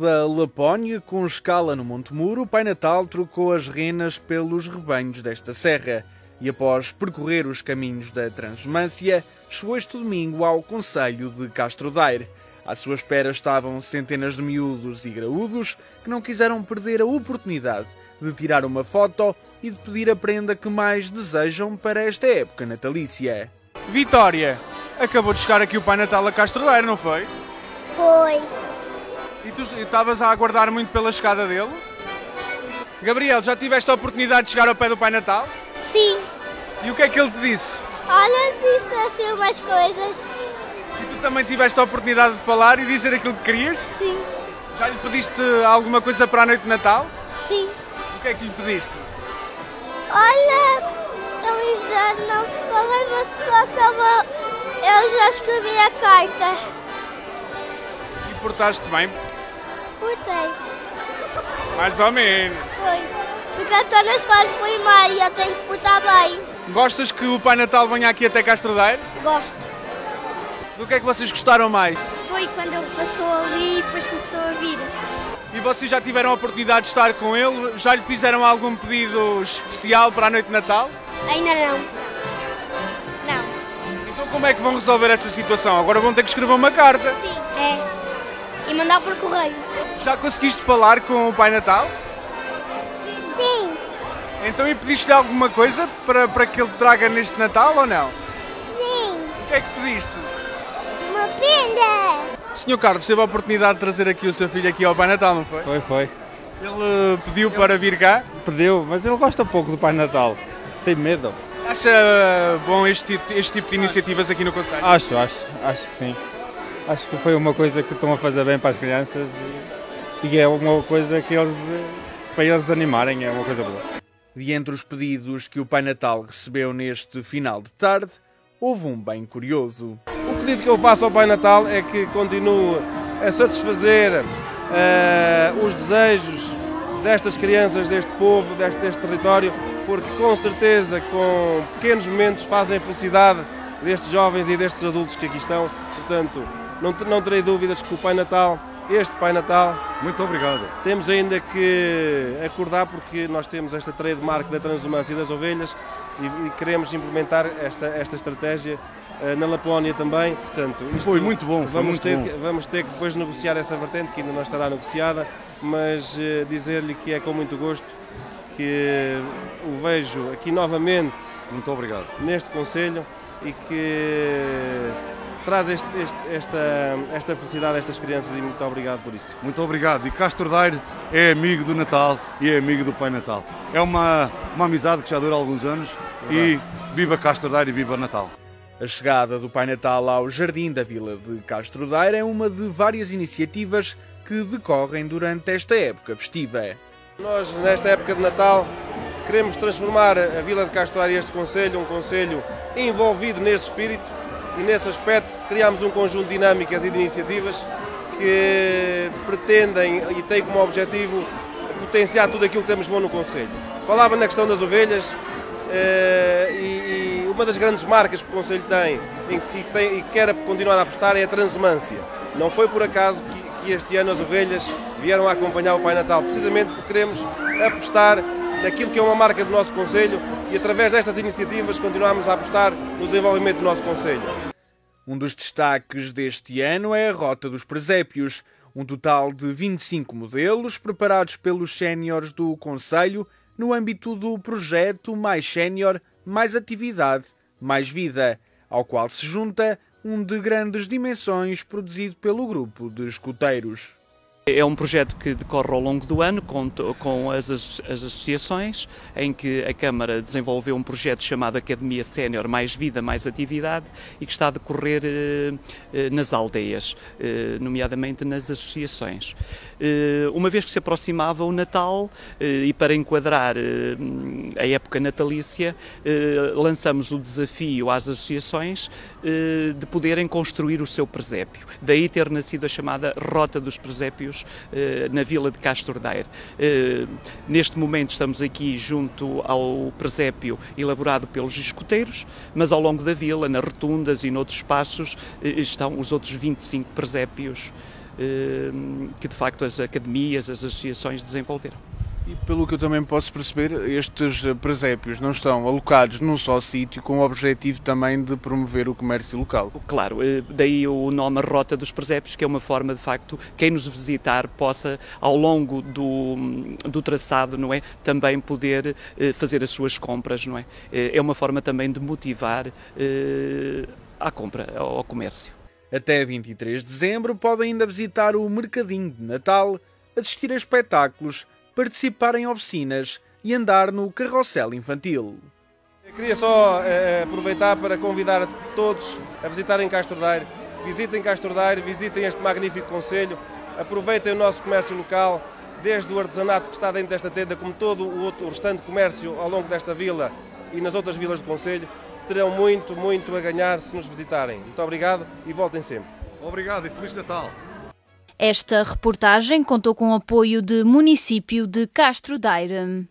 Da Lapónia, com escala no Monte Muro, o Pai Natal trocou as renas pelos rebanhos desta serra e, após percorrer os caminhos da Transumância, chegou este domingo ao Conselho de Castro Daire. À sua espera estavam centenas de miúdos e graúdos que não quiseram perder a oportunidade de tirar uma foto e de pedir a prenda que mais desejam para esta época natalícia. Vitória, acabou de chegar aqui o Pai Natal a Castro Daire, não foi? Foi. E tu estavas a aguardar muito pela chegada dele? Gabriel, já tiveste a oportunidade de chegar ao pé do Pai Natal? Sim. E o que é que ele te disse? Olha, disse assim umas coisas. E tu também tiveste a oportunidade de falar e dizer aquilo que querias? Sim. Já lhe pediste alguma coisa para a noite de Natal? Sim. O que é que lhe pediste? Olha, eu ainda não falei, mas só que eu, vou... eu já escrevi a carta. E portaste bem? Portei. Mais ou menos. Foi. Porque escola primária e eu tenho que portar bem. Gostas que o Pai Natal venha aqui até Castro Daire? Gosto. Do que é que vocês gostaram mais? Foi quando ele passou ali e depois começou a vir. E vocês já tiveram a oportunidade de estar com ele? Já lhe fizeram algum pedido especial para a noite de Natal? Ainda não. Não. Então como é que vão resolver essa situação? Agora vão ter que escrever uma carta. Sim. É. E mandar por correio. Já conseguiste falar com o Pai Natal? Sim. Então e pediste-lhe alguma coisa para, para que ele traga neste Natal ou não? Sim. O que é que pediste? Uma prenda. Senhor Carlos, teve a oportunidade de trazer aqui o seu filho aqui ao Pai Natal, não foi? Foi, foi. Ele uh, pediu para vir cá. Perdeu, mas ele gosta pouco do Pai Natal. Tem medo. Acha bom este, tipo- este tipo de iniciativas aqui no Conselho? Acho, acho, acho que sim. Acho que foi uma coisa que estão a fazer bem para as crianças e, e é uma coisa que eles, para eles animarem, é uma coisa boa. De entre os pedidos que o Pai Natal recebeu neste final de tarde, houve um bem curioso. O pedido que eu faço ao Pai Natal é que continue a satisfazer eh, os desejos destas crianças, deste povo, deste, deste território, porque com certeza, com pequenos momentos, fazem a felicidade destes jovens e destes adultos que aqui estão. Portanto, não, não terei dúvidas que o Pai Natal, este Pai Natal, Muito obrigado. temos ainda que acordar porque nós temos esta trademark da transumância das ovelhas e, e queremos implementar esta, esta estratégia eh, na Lapónia também. Portanto, isto Foi muito bom, foi vamos, muito ter bom. Que, vamos ter que depois negociar essa vertente, que ainda não estará negociada, mas eh, dizer-lhe que é com muito gosto que o vejo aqui novamente Muito obrigado. neste Conselho e que traz este- este- esta, esta felicidade a estas crianças e muito obrigado por isso. Muito obrigado. E Castro Daire é amigo do Natal e é amigo do Pai Natal. É uma, uma amizade que já dura alguns anos e viva Castro Daire e viva Natal. A chegada do Pai Natal ao Jardim da Vila de Castro Daire é uma de várias iniciativas que decorrem durante esta época festiva. Nós, nesta época de Natal, queremos transformar a Vila de Castro Daire e este Conselho um Conselho envolvido neste espírito e nesse aspecto criámos um conjunto de dinâmicas e de iniciativas que pretendem e têm como objetivo potenciar tudo aquilo que temos bom no Conselho. Falava na questão das ovelhas eh, e, uma das grandes marcas que o Conselho tem e que, quer continuar a apostar é a transumância. Não foi por acaso que este ano as ovelhas vieram a acompanhar o Pai Natal, precisamente porque queremos apostar naquilo que é uma marca do nosso Conselho e através destas iniciativas continuamos a apostar no desenvolvimento do nosso Conselho. Um dos destaques deste ano é a Rota dos Presépios, um total de 25 modelos preparados pelos séniores do Conselho no âmbito do projeto Mais Sénior, Mais Atividade, Mais Vida, ao qual se junta um de grandes dimensões produzido pelo grupo de escuteiros. É um projeto que decorre ao longo do ano com, com as, as- as associações, em que a Câmara desenvolveu um projeto chamado Academia Sénior Mais Vida, Mais Atividade e que está a decorrer eh, eh, nas aldeias, eh, nomeadamente nas associações. Eh, uma vez que se aproximava o Natal eh, e para enquadrar eh, a época natalícia, lançamos o desafio às associações de poderem construir o seu presépio. Daí ter nascido a chamada Rota dos Presépios eh, na vila de Castro Daire. Eh, Neste momento estamos aqui junto ao presépio elaborado pelos escuteiros, mas ao longo da vila, nas rotundas e noutros espaços, eh, estão os outros 25 presépios que de facto as academias, as associações desenvolveram. E pelo que eu também posso perceber, estes presépios não estão alocados num só sítio com o objetivo também de promover o comércio local. Claro, eh, daí o nome Rota dos Presépios, que é uma forma de facto quem nos visitar possa ao longo do, do traçado, não é, também poder eh, fazer as suas compras, não é? Eh, é uma forma também de motivar a compra, ao comércio. Até 23 de dezembro podem ainda visitar o Mercadinho de Natal, assistir a espetáculos participar em oficinas e andar no carrossel infantil. Eu queria só eh, aproveitar para convidar todos a visitarem Castro Daire. Visitem Castro Daire, visitem este magnífico conselho, aproveitem o nosso comércio local, desde o artesanato que está dentro desta tenda, como todo o, outro, o restante comércio ao longo desta vila e nas outras vilas do Conselho, terão muito, muito a ganhar se nos visitarem. Muito obrigado e voltem sempre. Obrigado e Feliz Natal! Esta reportagem contou com o apoio de município de Castro Daire.